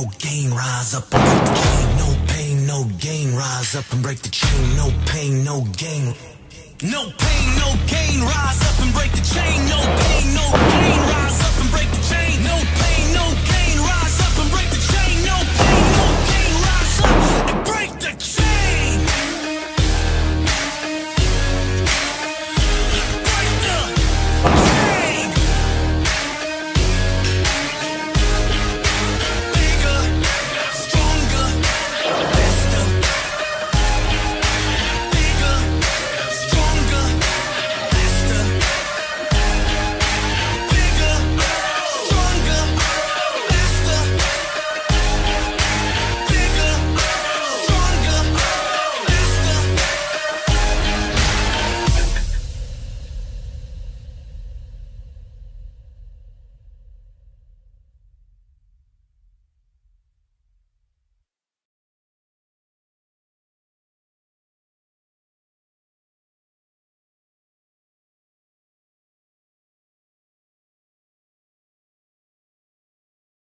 no gain, rise up and break the chain. No pain, no gain, rise up and break the chain. No pain, no gain. No pain, no gain, rise up and break the chain. No pain, no gain, rise